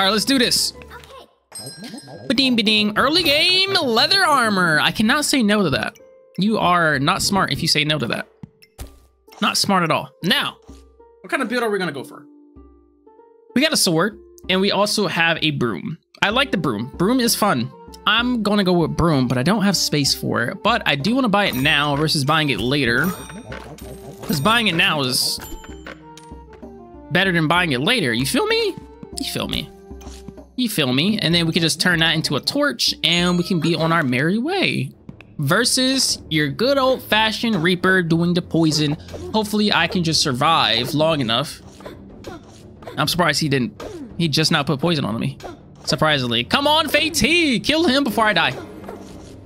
All right, let's do this. Ba-ding, ba-ding. Early game leather armor. I cannot say no to that. You are not smart if you say no to that. Not smart at all. Now, what kind of build are we gonna go for? We got a sword, and we also have a broom. I like the broom. Broom is fun. I'm gonna go with broom, but I don't have space for it. But I do want to buy it now versus buying it later. Because buying it now is better than buying it later. You feel me? You feel me? You feel me? And then we can just turn that into a torch and we can be on our merry way. Versus your good old fashioned Reaper doing the poison. Hopefully I can just survive long enough. I'm surprised he didn't. He just now put poison on me. Surprisingly. Come on, Fate! Kill him before I die.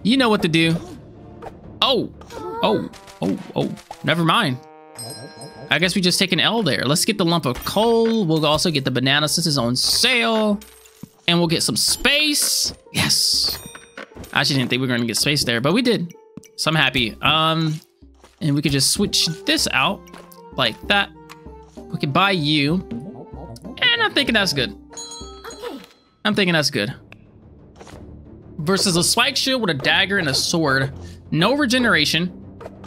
You know what to do. Oh. Oh. Oh. Oh. Never mind. I guess we just take an L there. Let's get the lump of coal. We'll also get the banana since it's on sale. And we'll get some space. Yes. I actually didn't think we were going to get space there, but we did. So I'm happy. Um, And we could just switch this out like that. We could buy you. And I'm thinking that's good. Okay. I'm thinking that's good. Versus a spike shield with a dagger and a sword. No regeneration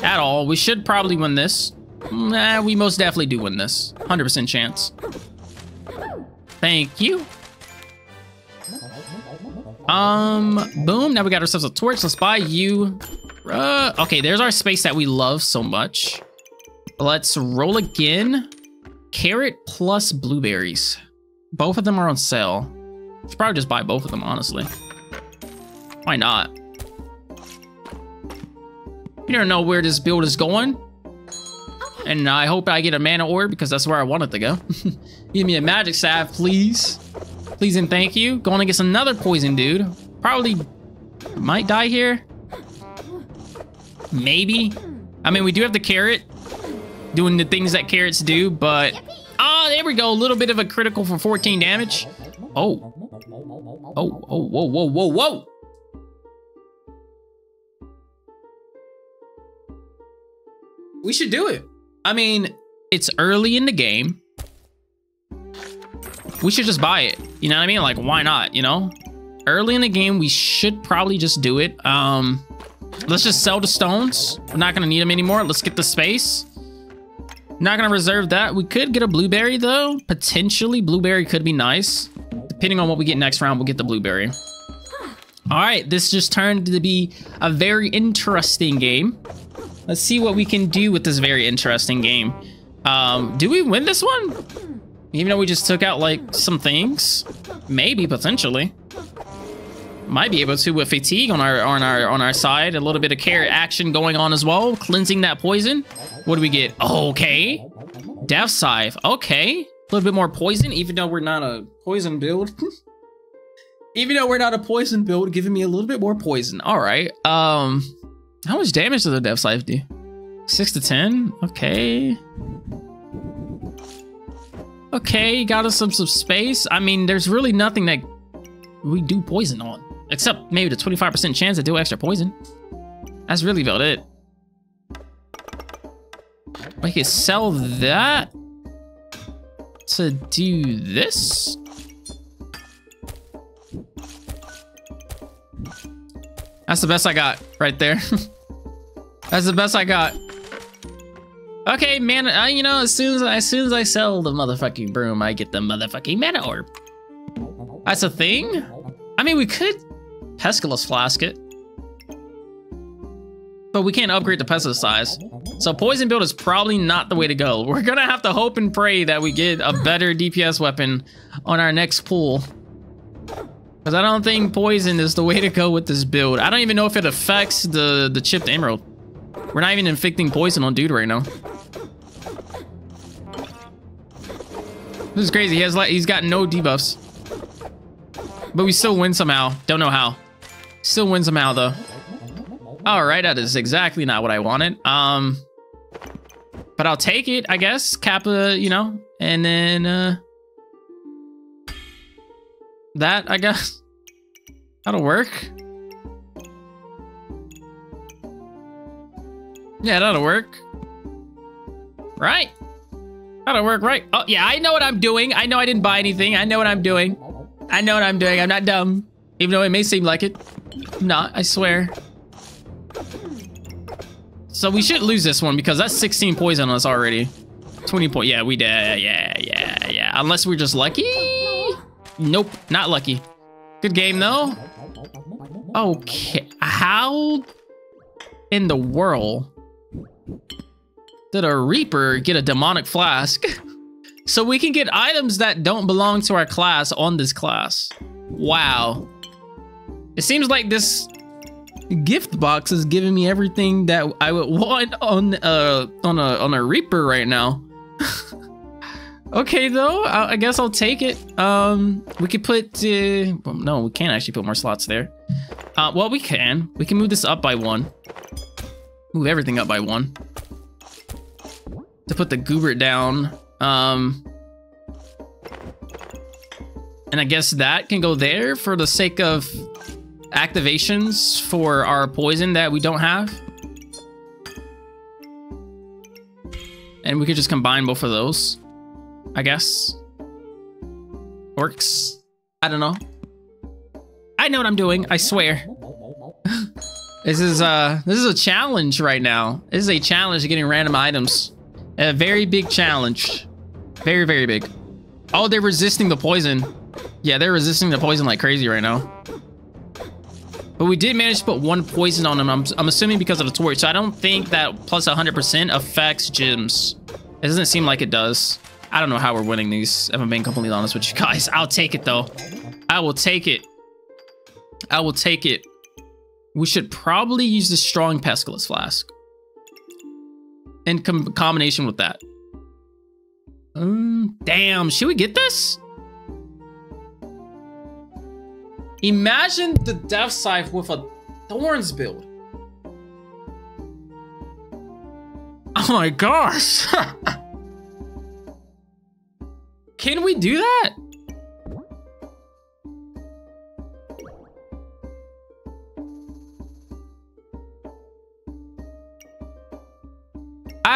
at all. We should probably win this. Nah, we most definitely do win this. 100% chance. Thank you. Um, boom. Now we got ourselves a torch. Let's buy you. Uh, okay, there's our space that we love so much. Let's roll again. Carrot plus blueberries. Both of them are on sale. Should probably just buy both of them, honestly. Why not? You don't know where this build is going. And I hope I get a mana ore because that's where I want it to go. Give me a magic salve, please. Please and thank you. Going against another poison dude. Probably might die here. Maybe. I mean, we do have the carrot doing the things that carrots do, but... Ah, oh, there we go. A little bit of a critical for 14 damage. Oh. Oh, oh, whoa, whoa, whoa, whoa. We should do it. I mean, it's early in the game. We should just buy it. You know what I mean? Like, why not, you know? Early in the game, we should probably just do it. Um, let's just sell the stones. We're not gonna need them anymore. Let's get the space. Not gonna reserve that. We could get a blueberry though. Potentially, blueberry could be nice. Depending on what we get next round, we'll get the blueberry. All right, this just turned to be a very interesting game. Let's see what we can do with this very interesting game. Um, do we win this one? Even though we just took out like some things? Maybe, potentially. Might be able to with fatigue on our on our on our side. A little bit of care action going on as well. Cleansing that poison. What do we get? Okay. Death Scythe. Okay. A little bit more poison, even though we're not a poison build. even though we're not a poison build, giving me a little bit more poison. All right. Um, how much damage does the Death Scythe do? Six to ten. Okay. Okay, got us some some space. I mean, there's really nothing that we do poison on, except maybe the 25% chance to do extra poison. That's really about it. We could sell that to do this. That's the best I got right there. That's the best I got. Okay, man. Uh, you know, as soon as as soon as I sell the motherfucking broom, I get the motherfucking mana orb. That's a thing. I mean, we could Pestilence flask it, but we can't upgrade the pestilus size. So poison build is probably not the way to go. We're gonna have to hope and pray that we get a better DPS weapon on our next pull. Because I don't think poison is the way to go with this build. I don't even know if it affects the, the chipped emerald. We're not even inflicting poison on dude right now. This is crazy. He has like he's got no debuffs. But we still win somehow. Don't know how. Still win somehow though. Alright, that is exactly not what I wanted. Um But I'll take it, I guess. Kappa, you know, and then uh that, I guess. That'll work. Yeah, that'll work. Right? That'll work, right? Oh, yeah, I know what I'm doing. I know I didn't buy anything. I know what I'm doing. I know what I'm doing. I'm not dumb. Even though it may seem like it. I'm not, I swear. So we should lose this one because that's 16 poison on us already. 20 point. Yeah, we did. Yeah, yeah, yeah. Unless we're just lucky. Nope, not lucky. Good game though. Okay, how in the world did a Reaper get a demonic flask? so we can get items that don't belong to our class on this class. Wow. It seems like this gift box is giving me everything that I would want on uh on a on a Reaper right now. okay though, I, guess I'll take it. Um, we could put uh, no, we can't actually put more slots there. Uh, well, we can. We can move this up by one. Move everything up by one. To put the Goobert down. Um, and I guess that can go there for the sake of activations for our poison that we don't have. And we could just combine both of those, I guess. Works. I don't know. I know what I'm doing, I swear. this is uh this is a challenge right now. This is a challenge of getting random items. A very big challenge. Very, very big. Oh, they're resisting the poison. Yeah, they're resisting the poison like crazy right now. But we did manage to put one poison on them. I'm, I'm assuming because of the torch. So I don't think that plus 100% affects gems. It doesn't seem like it does. I don't know how we're winning these, if I'm being completely honest with you guys. I'll take it, though. I will take it. I will take it. We should probably use the strong Pestilence Flask. In com combination with that. Um, damn, should we get this? Imagine the Death Scythe with a Thorns build. Oh my gosh. Can we do that?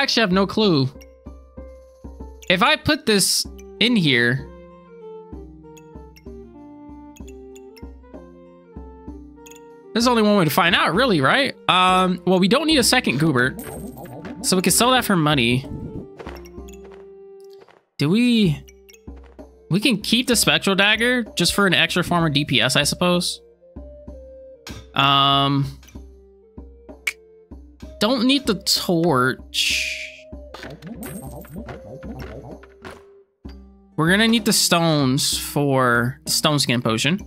I actually have no clue. If I put this in here, There's only one way to find out, really, right? Um, well, we don't need a second Goobert. So we can sell that for money. Do we... We can keep the Spectral Dagger just for an extra form of DPS, I suppose. Um... Don't need the torch. We're gonna need the stones for the stone skin potion.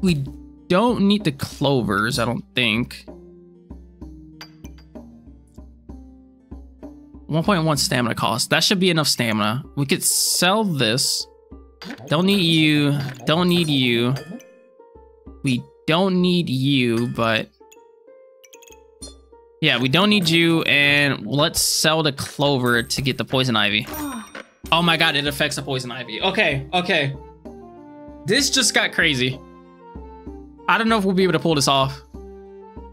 We don't need the clovers, I don't think. 1.1 stamina cost. That should be enough stamina. We could sell this. Don't need you. Don't need you. We don't need you, but... Yeah, we don't need you, and let's sell the clover to get the poison ivy. Oh my god, it affects the poison ivy. Okay, okay. This just got crazy. I don't know if we'll be able to pull this off.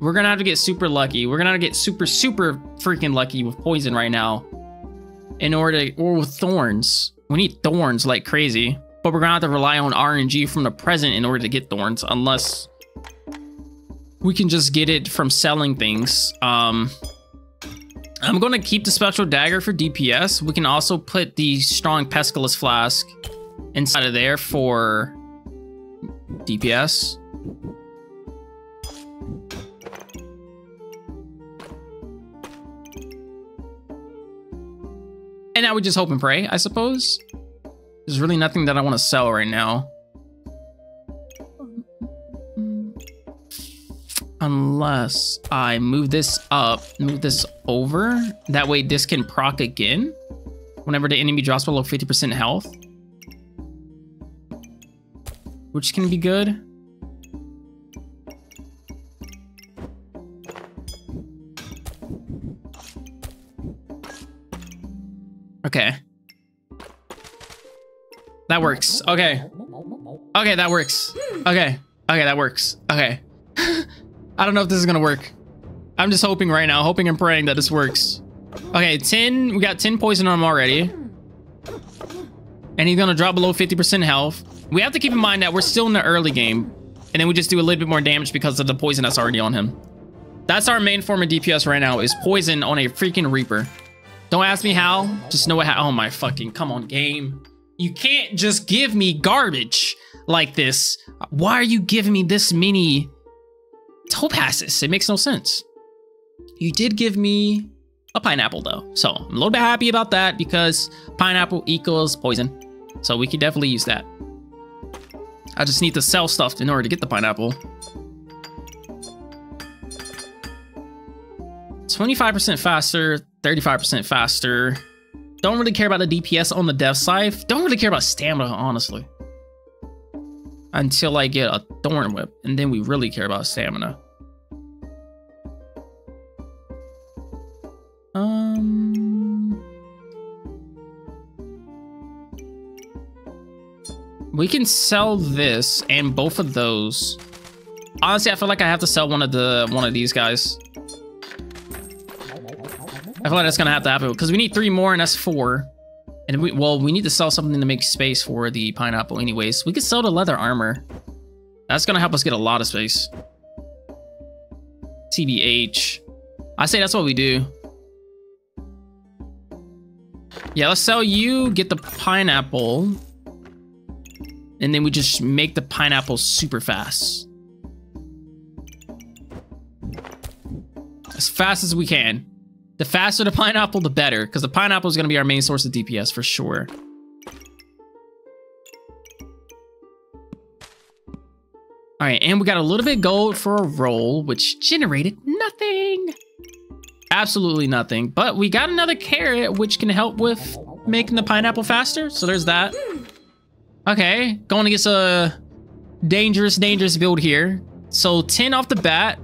We're gonna have to get super lucky. We're gonna have to get super, super freaking lucky with poison right now. In order to, or with thorns. We need thorns like crazy. But we're gonna have to rely on RNG from the present in order to get thorns. Unless we can just get it from selling things. Um, I'm gonna keep the spectral dagger for DPS. We can also put the strong pestilence flask inside of there for DPS. And now we just hope and pray, I suppose. There's really nothing that I want to sell right now. Unless I move this up, move this over. That way this can proc again. Whenever the enemy drops below 50% health. Which can be good. Okay. That works. Okay. Okay, that works. Okay. Okay, that works. Okay. I don't know if this is gonna work. I'm just hoping right now, hoping and praying that this works. Okay, 10, we got 10 poison on him already. And he's gonna drop below 50% health. We have to keep in mind that we're still in the early game, and then we just do a little bit more damage because of the poison that's already on him. That's our main form of DPS right now, is poison on a freaking Reaper. Don't ask me how, just know what Oh my fucking, come on, game. You can't just give me garbage like this. Why are you giving me this many topazes? It makes no sense. You did give me a pineapple though. So I'm a little bit happy about that because pineapple equals poison. So we could definitely use that. I just need to sell stuff in order to get the pineapple. 25% faster, 35% faster. Don't really care about the DPS on the death scythe. Don't really care about stamina, honestly. Until I get a thorn whip, and then we really care about stamina. Um, we can sell this and both of those. Honestly, I feel like I have to sell one of the one of these guys. I feel like that's gonna have to happen because we need three more and that's four. And we well, we need to sell something to make space for the pineapple anyways. We could sell the leather armor. That's gonna help us get a lot of space. TBH. I say that's what we do. Yeah, let's sell you, get the pineapple. And then we just make the pineapple super fast. As fast as we can. The faster the pineapple, the better, because the pineapple is going to be our main source of DPS for sure. All right, and we got a little bit gold for a roll, which generated nothing. Absolutely nothing. But we got another carrot, which can help with making the pineapple faster. So there's that. Okay, going against a dangerous, dangerous build here. So 10 off the bat.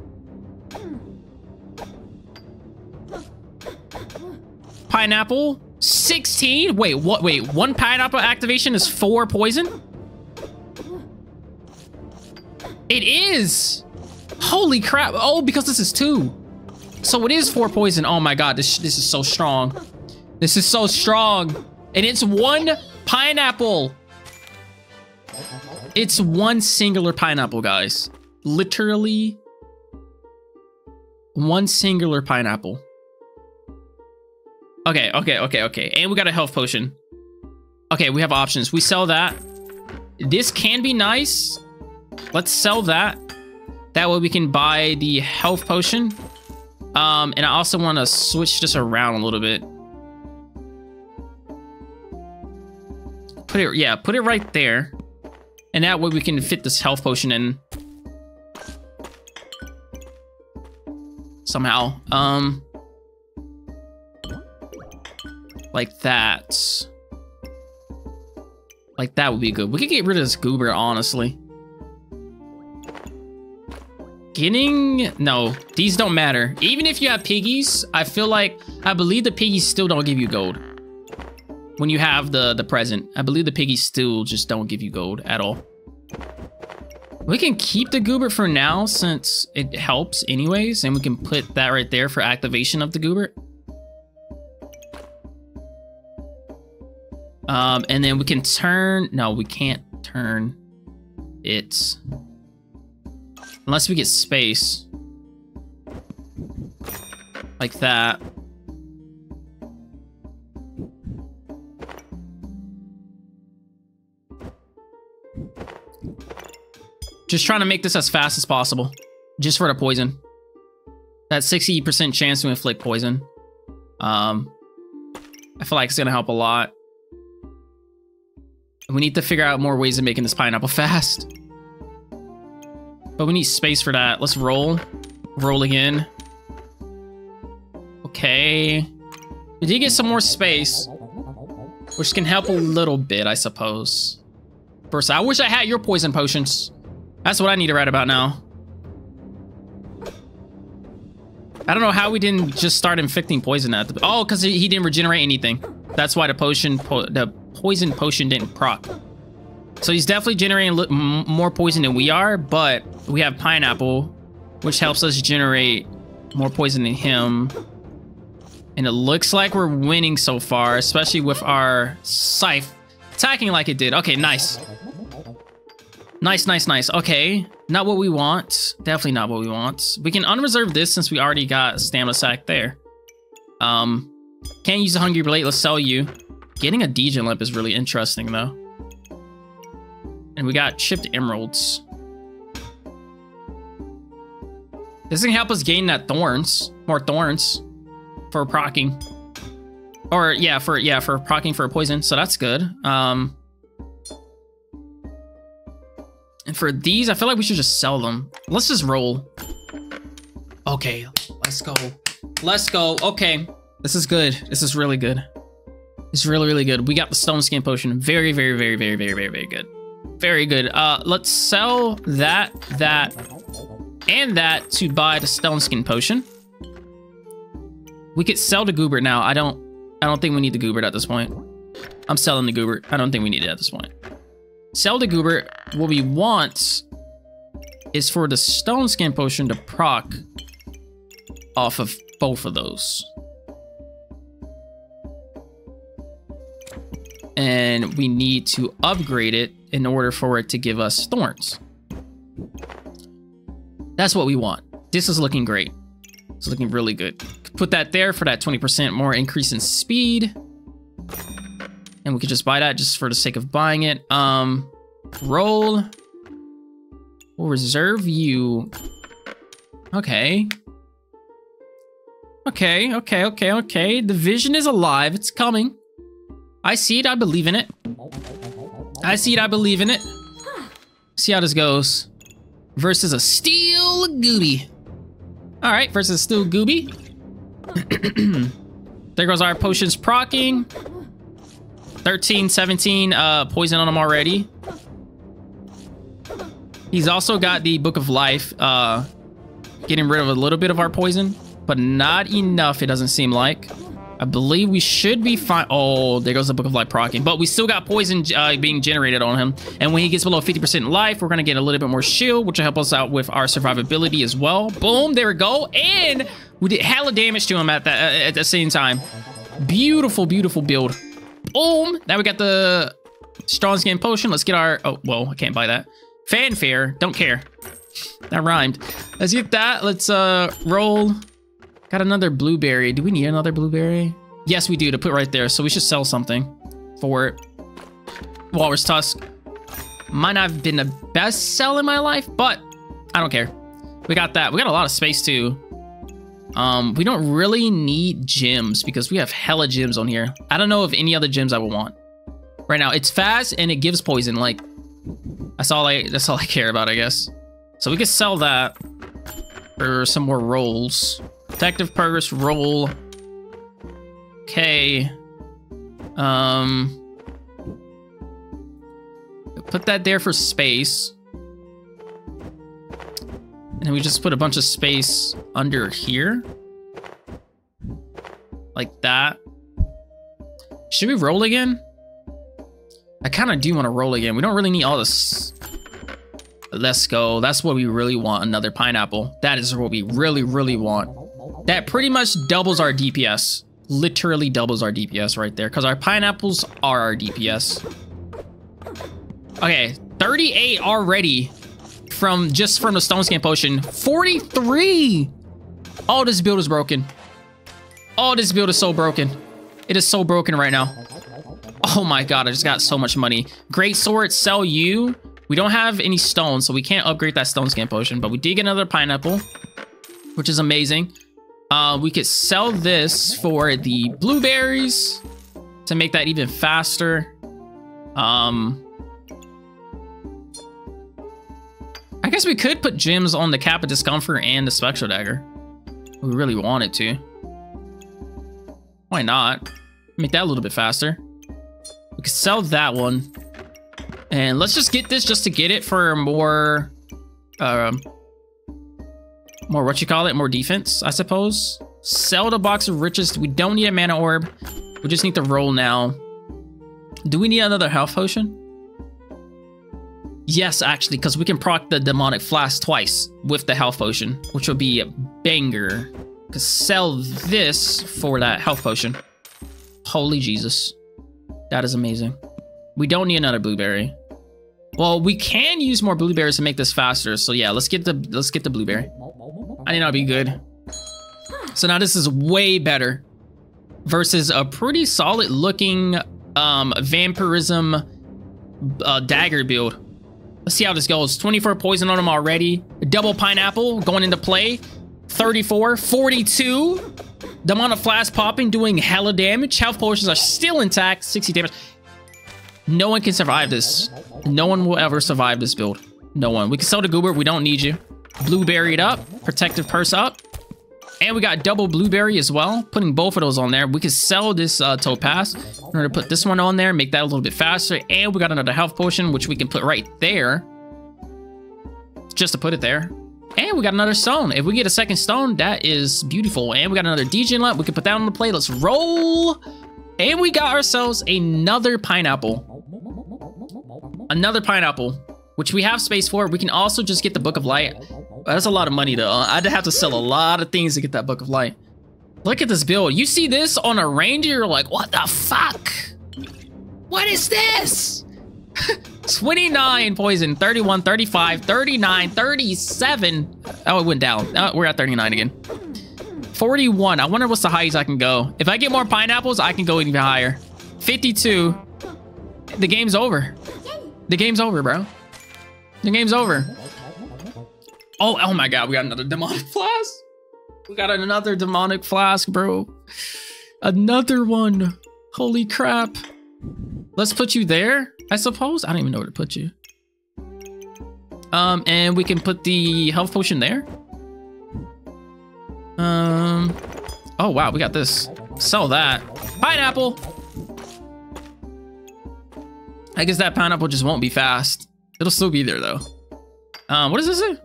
Pineapple, 16. Wait, what? Wait, one pineapple activation is four poison? It is. Holy crap. Oh, because this is two. So it is four poison. Oh my god, this, this is so strong. This is so strong. And it's one pineapple. It's one singular pineapple, guys. Literally one singular pineapple. Okay, okay, okay, okay. And we got a health potion. Okay, we have options. We sell that. This can be nice. Let's sell that. That way we can buy the health potion. Um, and I also want to switch this around a little bit. Put it, yeah, put it right there. And that way we can fit this health potion in. Somehow. Um, like that. Like that would be good. We could get rid of this goober, honestly. Getting... No, these don't matter. Even if you have piggies, I feel like... I believe the piggies still don't give you gold. When you have the, the present. I believe the piggies still just don't give you gold at all. We can keep the goober for now since it helps anyways. And we can put that right there for activation of the goober. Um, and then we can turn, no, we can't turn it unless we get space like that. Just trying to make this as fast as possible, just for the poison. That 60% chance to inflict poison. Um, I feel like it's gonna help a lot. We need to figure out more ways of making this pineapple fast. But we need space for that. Let's roll. Roll again. Okay. We did get some more space. Which can help a little bit, I suppose. First, I wish I had your poison potions. That's what I need to write about now. I don't know how we didn't just start inflicting poison at the... Oh, because he didn't regenerate anything. That's why the potion... Po the poison potion didn't proc. So he's definitely generating more poison than we are, but we have pineapple, which helps us generate more poison than him. And it looks like we're winning so far, especially with our scythe attacking like it did. Okay, nice. Nice, nice, nice. Okay, not what we want. Definitely not what we want. We can unreserve this since we already got stamina sack there. Um, can't use the hungry blade. Let's sell you. Getting a Djinn lamp is really interesting though. And we got chipped emeralds. This can help us gain that thorns, more thorns for procking. Or yeah, for yeah, for procking for a poison. So that's good. Um And for these, I feel like we should just sell them. Let's just roll. Okay, let's go. Let's go. Okay. This is good. This is really good. It's really, really good. We got the stone skin potion. Very, very, very, very, very, very, very good. Very good. Uh, let's sell that, that, and that to buy the stone skin potion. We could sell the Goobert now. I don't, I don't think we need the Goobert at this point. I'm selling the Goobert. I don't think we need it at this point. Sell the Goobert. What we want is for the stone skin potion to proc off of both of those. And we need to upgrade it in order for it to give us thorns. That's what we want. This is looking great. It's looking really good. Put that there for that 20% more increase in speed. And we could just buy that just for the sake of buying it. Um, roll. We'll reserve you. Okay. Okay, okay, okay, okay. The vision is alive. It's coming. I see it. I believe in it. I see it. I believe in it. See how this goes. Versus a steel gooby. All right, versus steel gooby. there goes our potions procking. 13, 17 uh, poison on him already. He's also got the Book of Life, uh, getting rid of a little bit of our poison, but not enough, it doesn't seem like. I believe we should be fine. Oh, there goes the Book of Life procking. But we still got poison uh, being generated on him. And when he gets below 50% life, we're going to get a little bit more shield, which will help us out with our survivability as well. Boom, there we go. And we did hella damage to him at, that, uh, at the same time. Beautiful, beautiful build. Boom. Now we got the strong skin potion. Let's get our... Oh, well, I can't buy that. Fanfare. Don't care. That rhymed. Let's get that. Let's uh roll. Got another blueberry. Do we need another blueberry? Yes, we do to put right there. So we should sell something for it. Walrus Tusk. Might not have been the best sell in my life, but I don't care. We got that. We got a lot of space too. Um, we don't really need gems because we have hella gems on here. I don't know of any other gems I would want. Right now, it's fast and it gives poison. Like, that's all I that's all I care about, I guess. So we could sell that for some more rolls. Protective purse roll. Okay. Um put that there for space. And we just put a bunch of space under here. Like that. Should we roll again? I kind of do want to roll again. We don't really need all this. Let's go. That's what we really want. Another pineapple. That is what we really, really want. That pretty much doubles our DPS. Literally doubles our DPS right there. Because our pineapples are our DPS. Okay. 38 already. From just from the stone skin potion. 43. Oh, this build is broken. Oh, this build is so broken. It is so broken right now. Oh my god, I just got so much money. Great sword, sell you. We don't have any stones, so we can't upgrade that stone skin potion, but we did get another pineapple, which is amazing. Uh, we could sell this for the blueberries to make that even faster. Um, I guess we could put gems on the Cap of Discomfort and the Spectral Dagger. We really wanted to. Why not? Make that a little bit faster. We could sell that one. And let's just get this just to get it for more, um, more what you call it, more defense, I suppose. Sell the box of riches. We don't need a mana orb. We just need to roll now. Do we need another health potion? Yes, actually, because we can proc the demonic flask twice with the health potion, which will be a banger. Cause sell this for that health potion. Holy Jesus. That is amazing. We don't need another blueberry. Well, we can use more blueberries to make this faster. So yeah, let's get the let's get the blueberry. I think that'll be good. So now this is way better versus a pretty solid looking um, vampirism uh, dagger build. Let's see how this goes. 24 poison on him already. Double pineapple going into play. 34, 42. The amount of Flask popping, doing hella damage. Health potions are still intact, 60 damage. No one can survive this. No one will ever survive this build. No one. We can sell the goober. We don't need you. Blueberry it up. Protective purse up. And we got double blueberry as well. Putting both of those on there. We can sell this uh, topaz. We're going to put this one on there. Make that a little bit faster. And we got another health potion, which we can put right there. Just to put it there. And we got another stone. If we get a second stone, that is beautiful. And we got another Djinn lamp. We can put that on the plate. Let's roll. And we got ourselves another pineapple. Another pineapple, which we have space for. We can also just get the Book of Light. That's a lot of money though. Uh, I'd have to sell a lot of things to get that Book of Light. Look at this build. You see this on a ranger, you're like, what the fuck? What is this? 29 poison, 31, 35, 39, 37. Oh, it went down. Oh, we're at 39 again. 41. I wonder what's the highest I can go. If I get more pineapples, I can go even higher. 52. The game's over. The game's over, bro. The game's over. Oh, oh my god, we got another demonic flask. We got another demonic flask, bro. Another one. Holy crap. Let's put you there, I suppose. I don't even know where to put you. Um, and we can put the health potion there. Um, oh wow, we got this. Sell that. Pineapple! I guess that pineapple just won't be fast. It'll still be there though. Um, what does this say?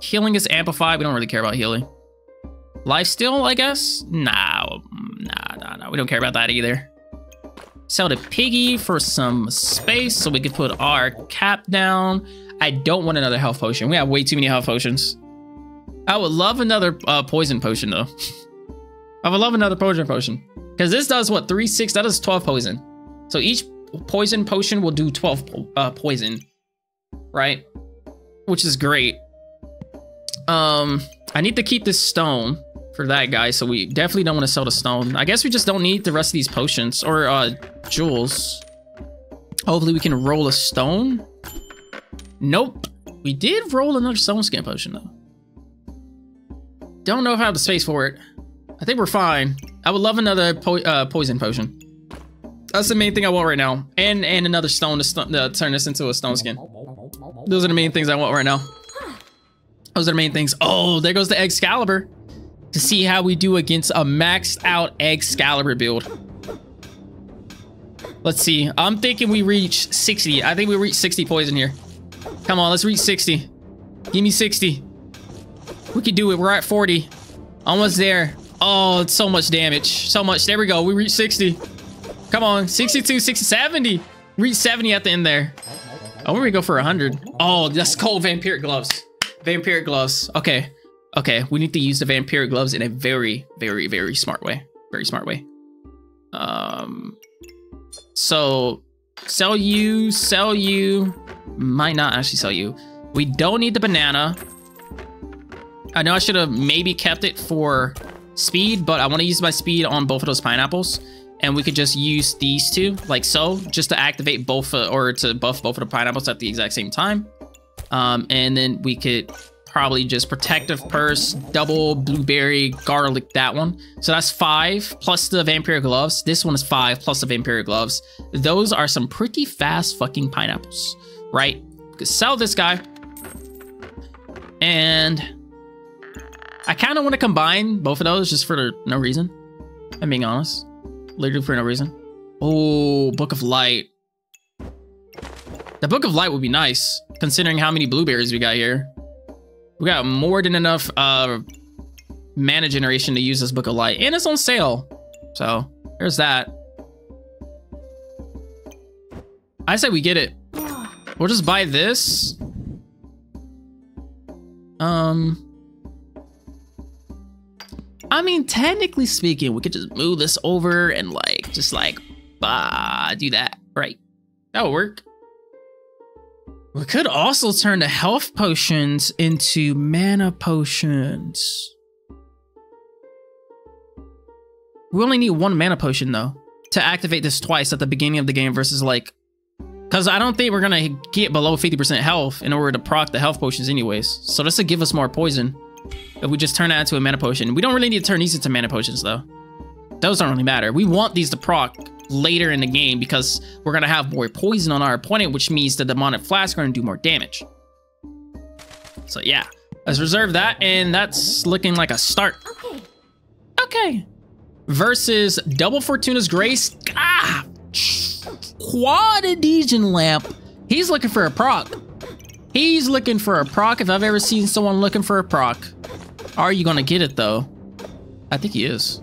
Healing is amplified. We don't really care about healing. Life I guess? Nah, nah, nah, nah. We don't care about that either. Sell the piggy for some space so we can put our cap down. I don't want another health potion. We have way too many health potions. I would love another uh, poison potion though. I would love another poison potion. Because this does what? 3, 6, that is 12 poison. So each poison potion will do 12 po uh, poison. Right? Which is great. Um, I need to keep this stone for that guy, so we definitely don't want to sell the stone. I guess we just don't need the rest of these potions or uh, jewels. Hopefully we can roll a stone. Nope. We did roll another stone skin potion though. Don't know if I have the space for it. I think we're fine. I would love another po uh, poison potion. That's the main thing I want right now. And and another stone to st uh, turn this into a stone skin. Those are the main things I want right now. Those are the main things. Oh, there goes the Excalibur. To see how we do against a maxed out Excalibur build. Let's see. I'm thinking we reach 60. I think we reach 60 poison here. Come on, let's reach 60. Give me 60. We can do it. We're at 40. Almost there. Oh, it's so much damage. So much. There we go. We reached 60. Come on. 62, 60, 70. Reach 70 at the end there. Oh, we're gonna go for 100. Oh, that's cold vampiric gloves. Vampiric gloves. Okay. Okay, we need to use the vampiric gloves in a very, very, very smart way. Very smart way. Um, so sell you, sell you, might not actually sell you. We don't need the banana. I know I should have maybe kept it for speed, but I want to use my speed on both of those pineapples. And we could just use these two, like so, just to activate both, uh, or to buff both of the pineapples at the exact same time. Um, and then we could probably just protective purse, double blueberry, garlic, that one. So that's five plus the vampire gloves. This one is five plus the vampire gloves. Those are some pretty fast fucking pineapples, right? Sell this guy. And I kind of want to combine both of those just for no reason. I'm being honest. Literally for no reason. Oh, Book of Light. The Book of Light would be nice, considering how many blueberries we got here. We got more than enough uh, mana generation to use this Book of Light. And it's on sale. So, there's that. I say we get it. We'll just buy this. Um... I mean, technically speaking, we could just move this over and like, just like, bah, do that, right? That would work. We could also turn the health potions into mana potions. We only need one mana potion though to activate this twice at the beginning of the game versus like because I don't think we're gonna get below 50% health in order to proc the health potions anyways. So this will give us more poison if we just turn that into a mana potion. We don't really need to turn these into mana potions though. Those don't really matter. We want these to proc later in the game because we're gonna have more poison on our opponent, which means the demonic flask are gonna do more damage. So yeah, let's reserve that, and that's looking like a start. Okay. Okay. Versus Double Fortuna's Grace. Ah! Quad Adhesion Lamp. He's looking for a proc. He's looking for a proc if I've ever seen someone looking for a proc. Are you gonna get it though? I think he is.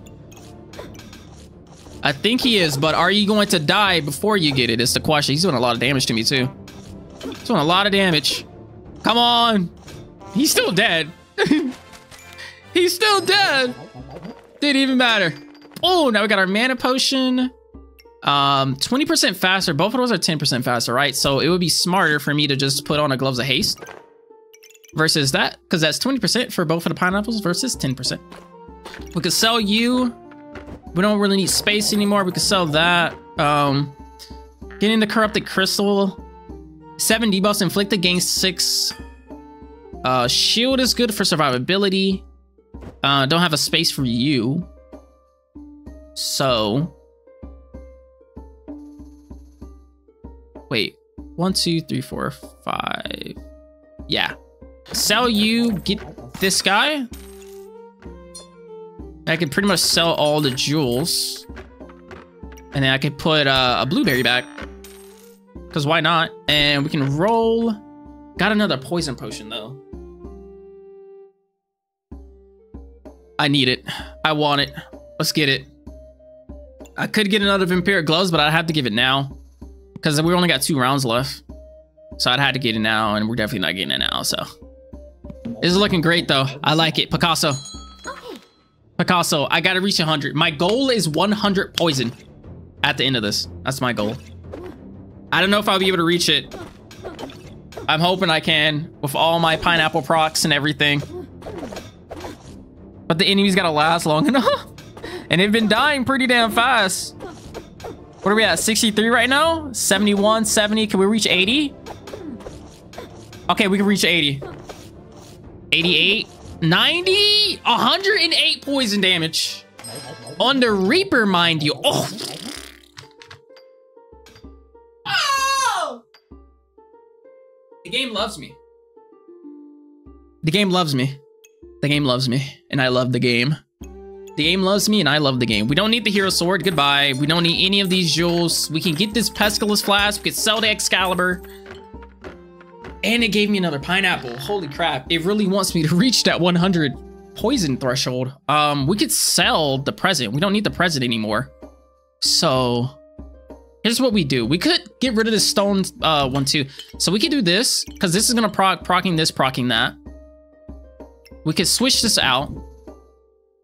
I think he is, but are you going to die before you get it? It's the question. He's doing a lot of damage to me too. He's doing a lot of damage. Come on. He's still dead. He's still dead. Didn't even matter. Oh, now we got our mana potion. Um, 20% faster. Both of those are 10% faster, right? So it would be smarter for me to just put on a Gloves of Haste versus that, because that's 20% for both of the pineapples versus 10%. We could sell you. We don't really need space anymore. We could sell that. Um, getting the Corrupted Crystal. Seven debuffs inflicted gains six. Uh, shield is good for survivability. Uh, don't have a space for you. So. Wait. One, two, three, four, five. Yeah. Sell you, get this guy. I could pretty much sell all the jewels. And then I could put uh, a blueberry back. Because why not? And we can roll. Got another poison potion though. I need it. I want it. Let's get it. I could get another Vampiric Gloves, but I'd have to give it now. Because we only got two rounds left. So I'd have to get it now, and we're definitely not getting it now, so. This is looking great, though. I like it. Picasso. Picasso, I gotta reach 100. My goal is 100 poison at the end of this. That's my goal. I don't know if I'll be able to reach it. I'm hoping I can with all my pineapple procs and everything. But the enemy's gotta last long enough. And they've been dying pretty damn fast. What are we at? 63 right now? 71, 70. Can we reach 80? Okay, we can reach 80. 88, 90, 108 poison damage. On the Reaper, mind you. Oh. Oh! The game loves me. The game loves me. The game loves me, and I love the game. The game loves me, and I love the game. We don't need the hero sword. Goodbye. We don't need any of these jewels. We can get this Pestilence flask. We can sell the Excalibur and it gave me another pineapple. Holy crap. It really wants me to reach that 100 poison threshold. Um, we could sell the present. We don't need the present anymore. So here's what we do. We could get rid of this stone uh, one too. So we could do this because this is going to proc procking this, procking that. We could switch this out.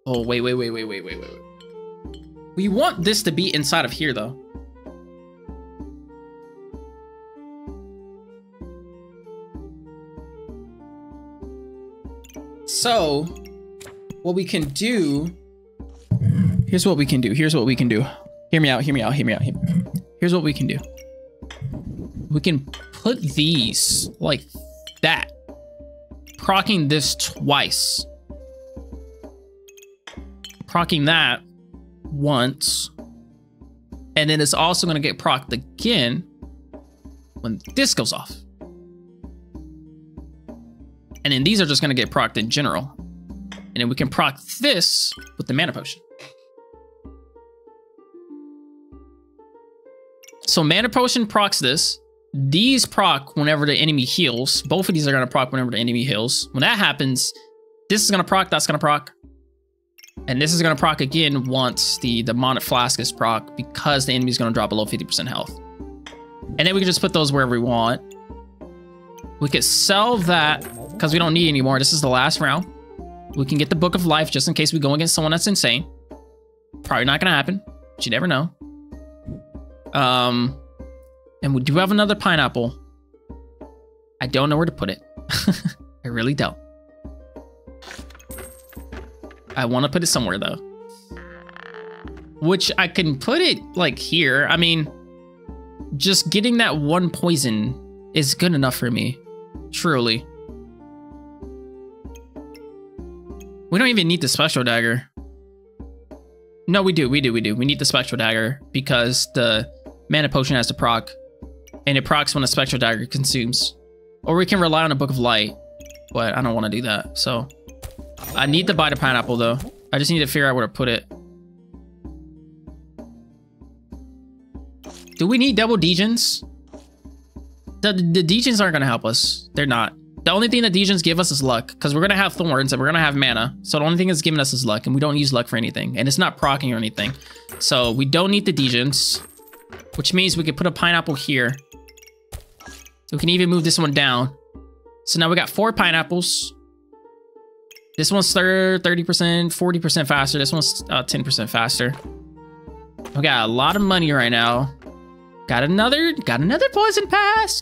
Oh, wait, wait, wait, wait, wait, wait, wait. We want this to be inside of here though. So, what we can do, here's what we can do. Here's what we can do. Hear me out, hear me out, hear me out. Hear me. Here's what we can do. We can put these like that. Procking this twice. Procking that once. And then it's also going to get procced again when this goes off. And then these are just going to get procced in general. And then we can proc this with the mana potion. So mana potion procs this. These proc whenever the enemy heals. Both of these are going to proc whenever the enemy heals. When that happens, this is going to proc, that's going to proc. And this is going to proc again once the demonic flask is proc because the enemy is going to drop below 50% health. And then we can just put those wherever we want. We could sell that because we don't need anymore. This is the last round. We can get the Book of Life just in case we go against someone that's insane. Probably not gonna happen, but you never know. Um, and we do have another pineapple. I don't know where to put it. I really don't. I want to put it somewhere though. Which I can put it like here. I mean, just getting that one poison is good enough for me. Truly. We don't even need the special dagger. No, we do, we do, we do. We need the spectral dagger because the mana potion has to proc. And it procs when a spectral dagger consumes. Or we can rely on a book of light. But I don't want to do that. So I need to buy the pineapple though. I just need to figure out where to put it. Do we need double degens? The, the degens aren't going to help us. They're not. The only thing that degens give us is luck, because we're going to have thorns and we're going to have mana. So the only thing that's giving us is luck, and we don't use luck for anything. And it's not procking or anything. So we don't need the degens, which means we could put a pineapple here. We can even move this one down. So now we got four pineapples. This one's 30%, 40% faster. This one's 10% uh, faster. We got a lot of money right now. Got another, got another poison pass.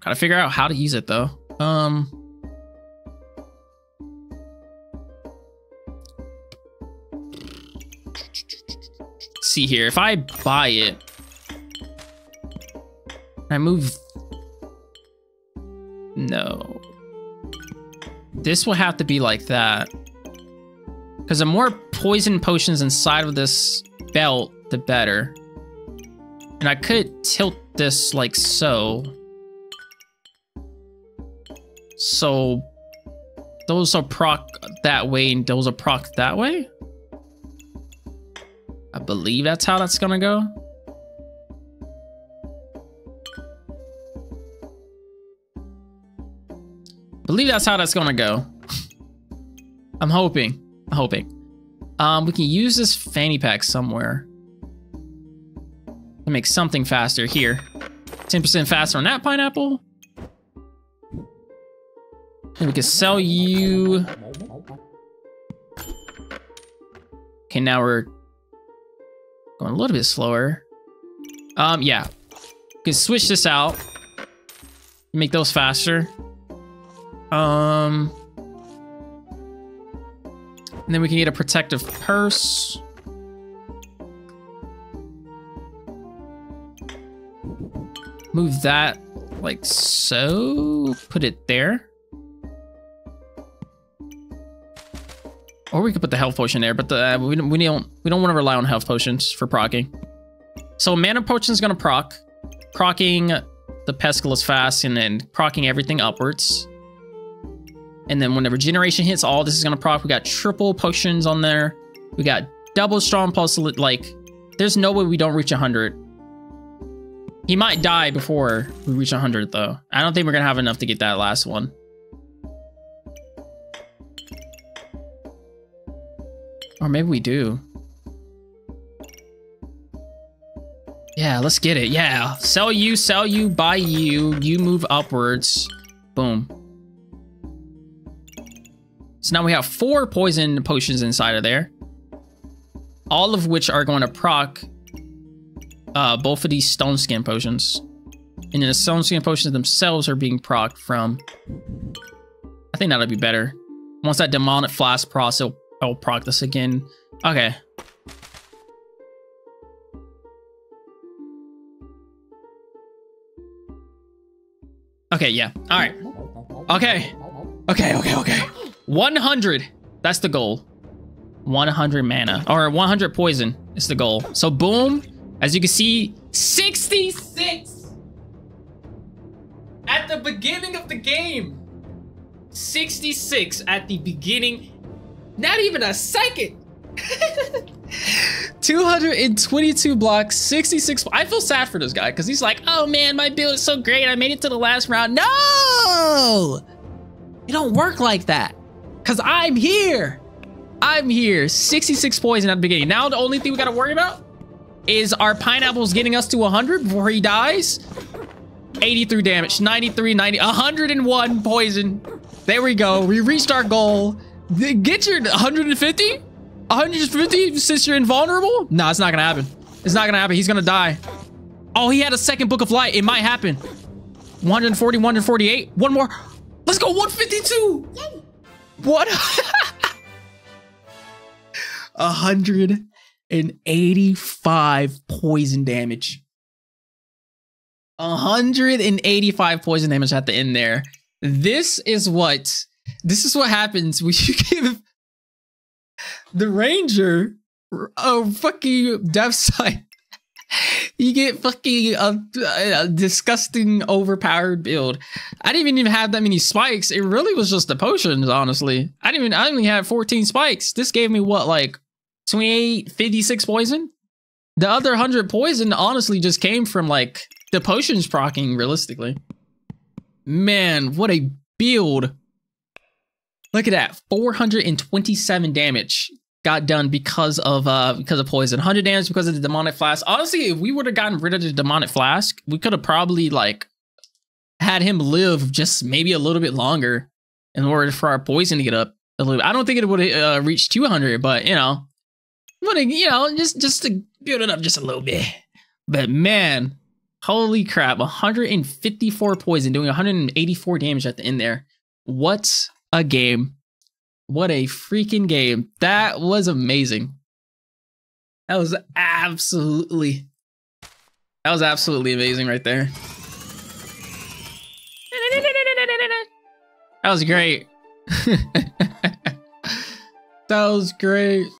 Gotta figure out how to use it though. Um. See here, if I buy it, I move. No. This will have to be like that. Because the more poison potions inside of this belt, the better. And I could tilt this like so. So those are proc that way and those are proc that way? I believe that's how that's gonna go. believe that's how that's gonna go. I'm hoping. Hoping. Um, we can use this fanny pack somewhere. To make something faster here. 10% faster on that pineapple. And we can sell you. Okay, now we're going a little bit slower. Um, yeah. We can switch this out. Make those faster. Um, and then we can get a protective purse. Move that like so. Put it there. Or we could put the health potion there, but the, uh, we, don't, we don't we don't want to rely on health potions for procking. So mana potion is gonna proc, procking the pestilence flask and then procking everything upwards. And then when the regeneration hits, all this is gonna proc. We got triple potions on there. We got double strong pulse. Like, there's no way we don't reach 100. He might die before we reach 100 though. I don't think we're gonna have enough to get that last one. Or maybe we do. Yeah, let's get it. Yeah, sell you, sell you, buy you. You move upwards. Boom. So now we have four poison potions inside of there. All of which are going to proc uh, both of these stone skin potions. And then the stone skin potions themselves are being proc from... I think that'll be better. Once that demonic flask process, it'll, it'll proc this again. Okay. Okay, yeah. All right. Okay. Okay, okay, okay. 100. That's the goal. 100 mana. Or 100 poison is the goal. So boom. As you can see, 66 at the beginning of the game. 66 at the beginning. Not even a second. 222 blocks, 66. I feel sad for this guy because he's like, oh man, my build is so great. I made it to the last round. No! It don't work like that. Because I'm here. I'm here. 66 poison at the beginning. Now the only thing we got to worry about is our pineapples getting us to 100 before he dies. 83 damage, 93, 90, 101 poison. There we go. We reached our goal. Get your 150? 150 since you're invulnerable? No, it's not gonna happen. It's not gonna happen. He's gonna die. Oh, he had a second book of light. It might happen. 140, 148. One more. Let's go 152. What? 185 poison damage. 185 poison damage at the end there. This is what this is what happens when you give the ranger a fucking death sight. you get fucking a, a, disgusting overpowered build. I didn't even have that many spikes. It really was just the potions, honestly. I didn't even I only had 14 spikes. This gave me what like 28, 56 poison? The other 100 poison honestly just came from like the potions procking realistically. Man, what a build. Look at that, 427 damage got done because of uh because of poison. 100 damage because of the demonic flask. Honestly if we would have gotten rid of the demonic flask we could have probably like had him live just maybe a little bit longer in order for our poison to get up a little bit. i don't think it would have uh, reached 200 but you know but you know just just to build it up just a little bit. But man holy crap 154 poison doing 184 damage at the end there. What a game what a freaking game. That was amazing. That was absolutely, that was absolutely amazing right there. That was great. that was great.